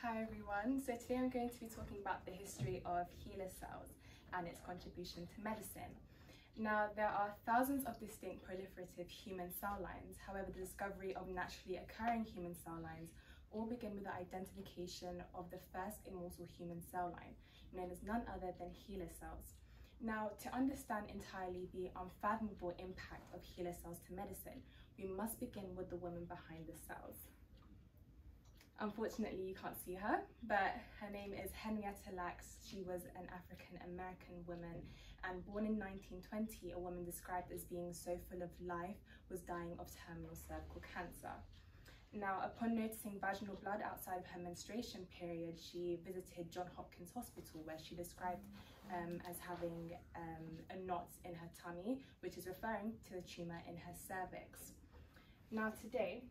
Hi everyone, so today I'm going to be talking about the history of HeLa cells and its contribution to medicine. Now there are thousands of distinct proliferative human cell lines, however the discovery of naturally occurring human cell lines all begin with the identification of the first immortal human cell line, known as none other than HeLa cells. Now, to understand entirely the unfathomable impact of HeLa cells to medicine, we must begin with the woman behind the cells. Unfortunately, you can't see her, but her name is Henrietta Lacks. She was an African American woman and born in 1920, a woman described as being so full of life was dying of terminal cervical cancer. Now, upon noticing vaginal blood outside of her menstruation period, she visited John Hopkins Hospital where she described um, as having um, a knot in her tummy, which is referring to the tumour in her cervix. Now today,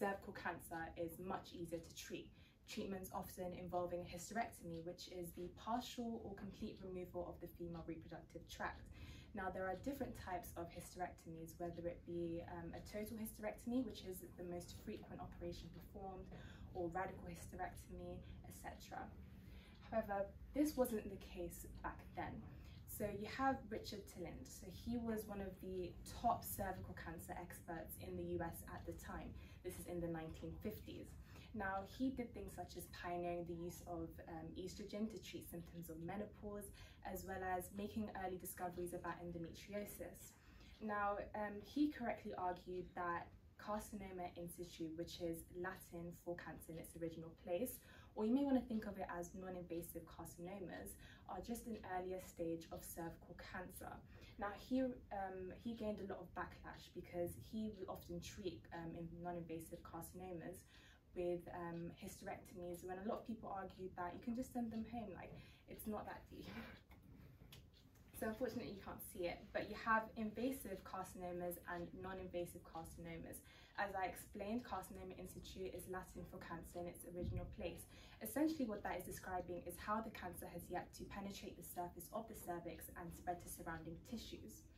cervical cancer is much easier to treat. Treatments often involving hysterectomy, which is the partial or complete removal of the female reproductive tract. Now, there are different types of hysterectomies, whether it be um, a total hysterectomy, which is the most frequent operation performed, or radical hysterectomy, etc. However, this wasn't the case back then. So you have Richard Tillend. So he was one of the top cervical cancer experts in the US at the time. This is in the 1950s. Now, he did things such as pioneering the use of um, estrogen to treat symptoms of menopause, as well as making early discoveries about endometriosis. Now, um, he correctly argued that carcinoma in situ, which is Latin for cancer in its original place, or you may want to think of it as non-invasive carcinomas, are just an earlier stage of cervical cancer. Now he um, he gained a lot of backlash because he would often treat um, non-invasive carcinomas with um, hysterectomies when a lot of people argued that you can just send them home, like it's not that deep. So unfortunately you can't see it, but you have invasive carcinomas and non-invasive carcinomas. As I explained, carcinoma in situ is Latin for cancer in its original place. Essentially what that is describing is how the cancer has yet to penetrate the surface of the cervix and spread to surrounding tissues.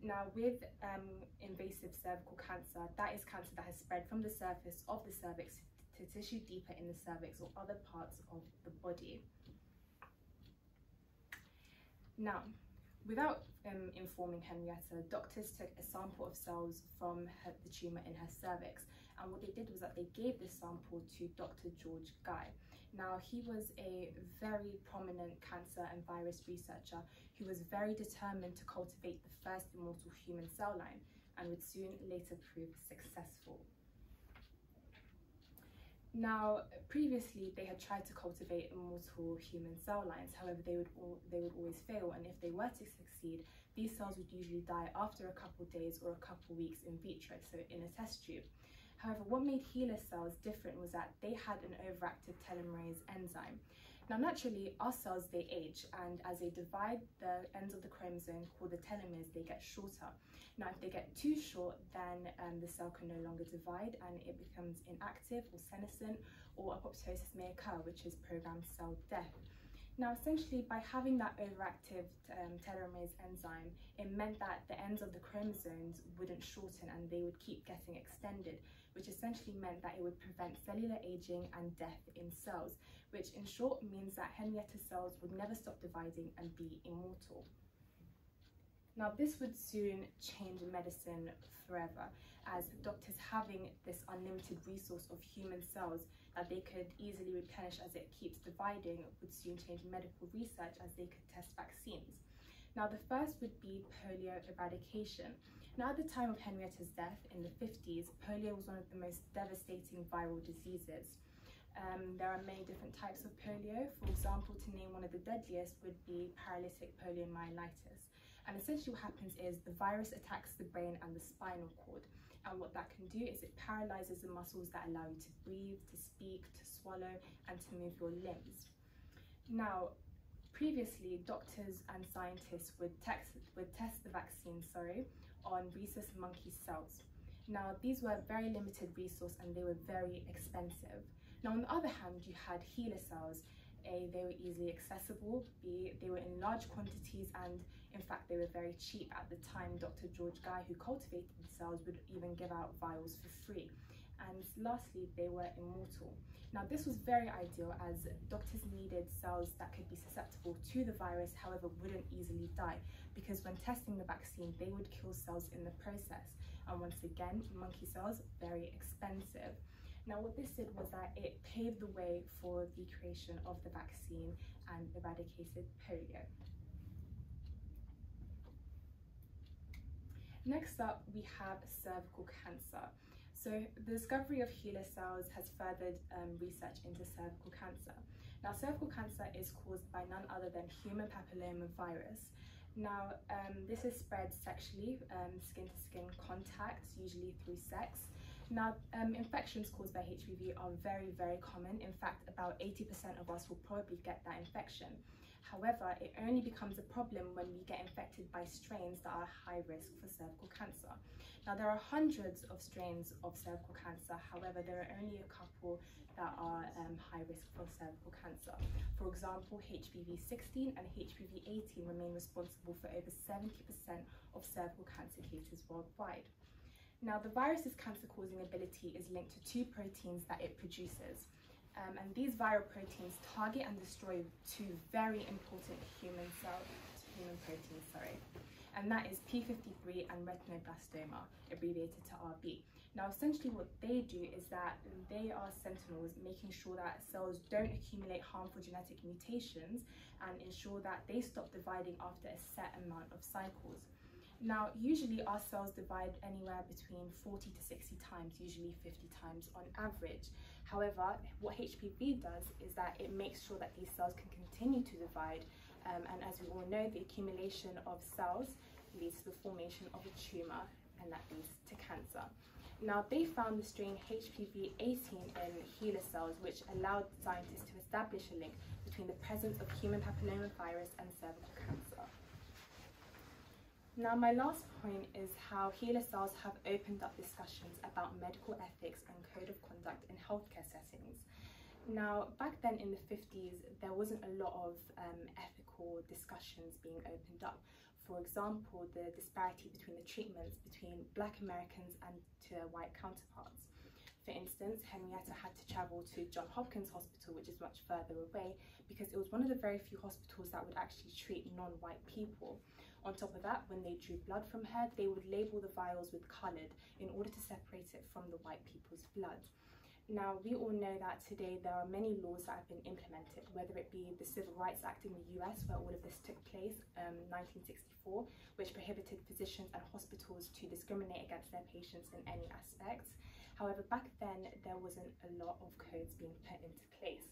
Now with um, invasive cervical cancer, that is cancer that has spread from the surface of the cervix to tissue deeper in the cervix or other parts of the body. Now, Without um, informing Henrietta, doctors took a sample of cells from her, the tumour in her cervix and what they did was that they gave this sample to Dr. George Gey. Now, he was a very prominent cancer and virus researcher who was very determined to cultivate the first immortal human cell line and would soon later prove successful. Now, previously they had tried to cultivate immortal human cell lines, however they would, all, they would always fail and if they were to succeed, these cells would usually die after a couple days or a couple weeks in vitro, so in a test tube. However, what made HeLa cells different was that they had an overactive telomerase enzyme. Now naturally, our cells, they age and as they divide the ends of the chromosome called the telomeres, they get shorter. Now if they get too short, then um, the cell can no longer divide and it becomes inactive or senescent or apoptosis may occur, which is programmed cell death. Now, essentially, by having that overactive um, telomerase enzyme, it meant that the ends of the chromosomes wouldn't shorten and they would keep getting extended, which essentially meant that it would prevent cellular aging and death in cells, which in short means that Henrietta cells would never stop dividing and be immortal. Now, this would soon change medicine forever, as doctors having this unlimited resource of human cells that they could easily replenish as it keeps dividing would soon change medical research as they could test vaccines. Now the first would be polio eradication. Now at the time of Henrietta's death in the 50s, polio was one of the most devastating viral diseases. Um, there are many different types of polio. For example, to name one of the deadliest would be paralytic poliomyelitis. And essentially what happens is the virus attacks the brain and the spinal cord and what that can do is it paralyzes the muscles that allow you to breathe, to speak, to swallow and to move your limbs. Now, previously doctors and scientists would, text, would test the vaccine sorry, on rhesus monkey cells. Now, these were very limited resource and they were very expensive. Now, on the other hand, you had HeLa cells. A, they were easily accessible. B, they were in large quantities and in fact, they were very cheap at the time. Dr. George Gey, who cultivated the cells, would even give out vials for free. And lastly, they were immortal. Now, this was very ideal as doctors needed cells that could be susceptible to the virus, however, wouldn't easily die, because when testing the vaccine, they would kill cells in the process. And once again, monkey cells, very expensive. Now, what this did was that it paved the way for the creation of the vaccine and eradicated polio. Next up, we have cervical cancer. So the discovery of HeLa cells has furthered um, research into cervical cancer. Now cervical cancer is caused by none other than human papilloma virus. Now um, this is spread sexually, um, skin to skin contact, usually through sex. Now um, infections caused by HPV are very, very common. In fact, about 80% of us will probably get that infection. However, it only becomes a problem when we get infected by strains that are high risk for cervical cancer. Now there are hundreds of strains of cervical cancer, however there are only a couple that are um, high risk for cervical cancer. For example, HPV 16 and HPV 18 remain responsible for over 70% of cervical cancer cases worldwide. Now the virus's cancer causing ability is linked to two proteins that it produces. Um, and these viral proteins target and destroy two very important human cell human proteins, sorry and that is P53 and retinoblastoma, abbreviated to RB. Now, essentially what they do is that they are sentinels, making sure that cells don't accumulate harmful genetic mutations and ensure that they stop dividing after a set amount of cycles. Now, usually our cells divide anywhere between 40 to 60 times, usually 50 times on average. However, what HPV does is that it makes sure that these cells can continue to divide um, and as we all know, the accumulation of cells leads to the formation of a tumour and that leads to cancer. Now, they found the strain HPV-18 in HeLa cells, which allowed scientists to establish a link between the presence of human papillomavirus and cervical cancer. Now, my last point is how HeLa Styles have opened up discussions about medical ethics and code of conduct in healthcare settings. Now, back then in the 50s, there wasn't a lot of um, ethical discussions being opened up for example, the disparity between the treatments between black Americans and to their white counterparts. For instance, Henrietta had to travel to John Hopkins Hospital, which is much further away, because it was one of the very few hospitals that would actually treat non-white people. On top of that, when they drew blood from her, they would label the vials with coloured in order to separate it from the white people's blood. Now, we all know that today there are many laws that have been implemented, whether it be the Civil Rights Act in the US, where all of this took place, um, 1964, which prohibited physicians and hospitals to discriminate against their patients in any aspect. However, back then, there wasn't a lot of codes being put into place.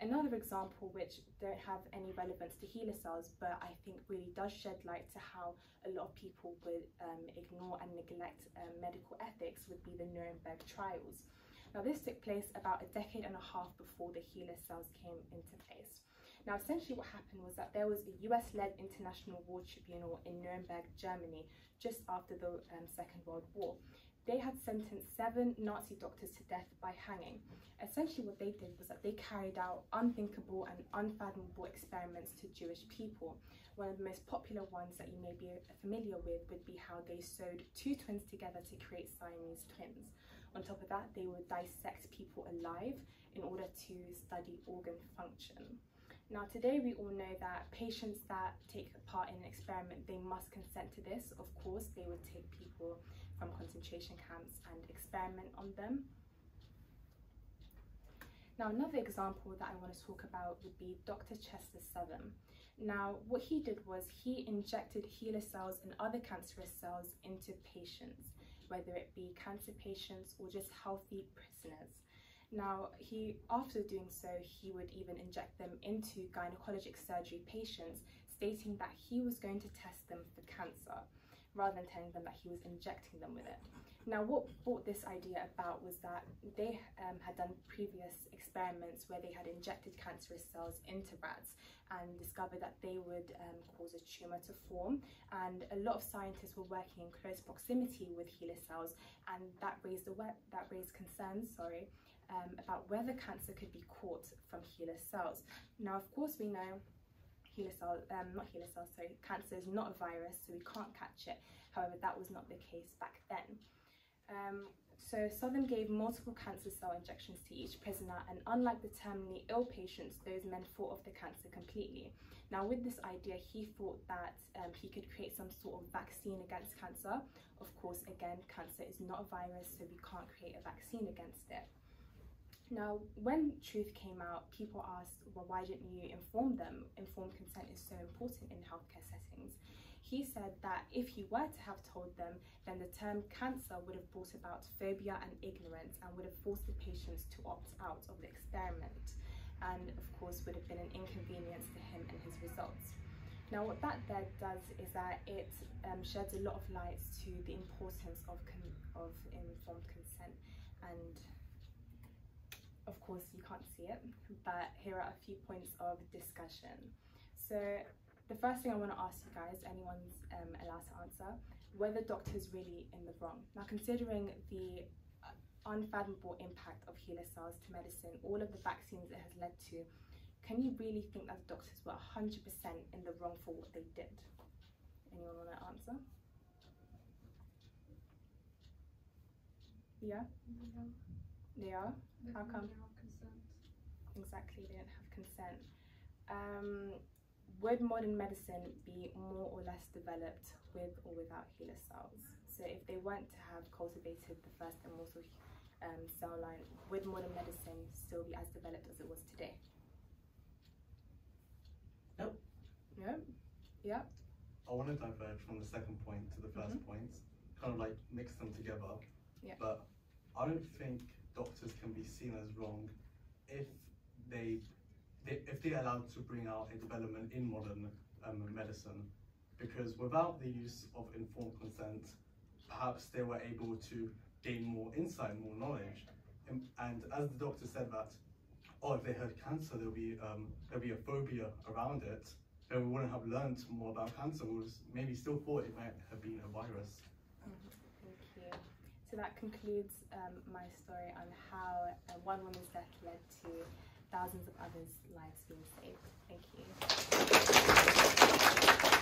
Another example, which don't have any relevance to HeLa cells, but I think really does shed light to how a lot of people would um, ignore and neglect um, medical ethics, would be the Nuremberg trials. Now this took place about a decade and a half before the HeLa cells came into place. Now essentially what happened was that there was a US-led International War Tribunal in Nuremberg, Germany, just after the um, Second World War. They had sentenced seven Nazi doctors to death by hanging. Essentially what they did was that they carried out unthinkable and unfathomable experiments to Jewish people. One of the most popular ones that you may be familiar with would be how they sewed two twins together to create Siamese twins. On top of that, they would dissect people alive in order to study organ function. Now today we all know that patients that take part in an experiment, they must consent to this. Of course, they would take people from concentration camps and experiment on them. Now another example that I want to talk about would be Dr. Chester Southam. Now what he did was he injected HeLa cells and other cancerous cells into patients whether it be cancer patients or just healthy prisoners. Now, he after doing so, he would even inject them into gynecologic surgery patients, stating that he was going to test them for cancer, rather than telling them that he was injecting them with it. Now, what brought this idea about was that they um, had done previous experiments where they had injected cancerous cells into rats and discovered that they would um, cause a tumour to form. And a lot of scientists were working in close proximity with HeLa cells, and that raised, that raised concerns sorry, um, about whether cancer could be caught from HeLa cells. Now, of course, we know Um, not sorry, cancer is not a virus, so we can't catch it. However, that was not the case back then. Um, So Southam gave multiple cancer cell injections to each prisoner and unlike the terminally ill patients, those men fought off the cancer completely. Now with this idea, he thought that um, he could create some sort of vaccine against cancer. Of course, again, cancer is not a virus, so we can't create a vaccine against it. Now, when truth came out, people asked, well, why didn't you inform them? Informed consent is so important in healthcare settings. He said that if he were to have told them, then the term cancer would have brought about phobia and ignorance and would have forced the patients to opt out of the experiment and of course would have been an inconvenience to him and his results. Now what that then does is that it um, sheds a lot of light to the importance of, of informed consent and of course you can't see it but here are a few points of discussion. So the first thing I want to ask you guys, anyone's um, allowed to answer, whether the doctors really in the wrong. Now considering the unfathomable impact of HeLa cells to medicine, all of the vaccines it has led to, can you really think that doctors were 100% in the wrong for what they did? Anyone want to answer? Yeah? Yeah. They are? They How come? didn't have consent. Exactly, they didn't have consent. Um, would modern medicine be more or less developed with or without HeLa cells? So if they weren't to have cultivated the first immortal um, cell line, would modern medicine still be as developed as it was today? Nope. No? Yeah? I want to diverge from the second point to the 1st point, kind of like mix them together. Yeah. But I don't think doctors can be seen as wrong if they, they if they're allowed to bring out a development in modern um, medicine, because without the use of informed consent, perhaps they were able to gain more insight, more knowledge. And, and as the doctor said that, oh, if they had cancer, there'll be um, there'll be a phobia around it. Then we wouldn't have learned more about cancer. We would maybe still thought it might have been a virus. So that concludes um, my story on how uh, one woman's death led to thousands of others' lives being saved. Thank you.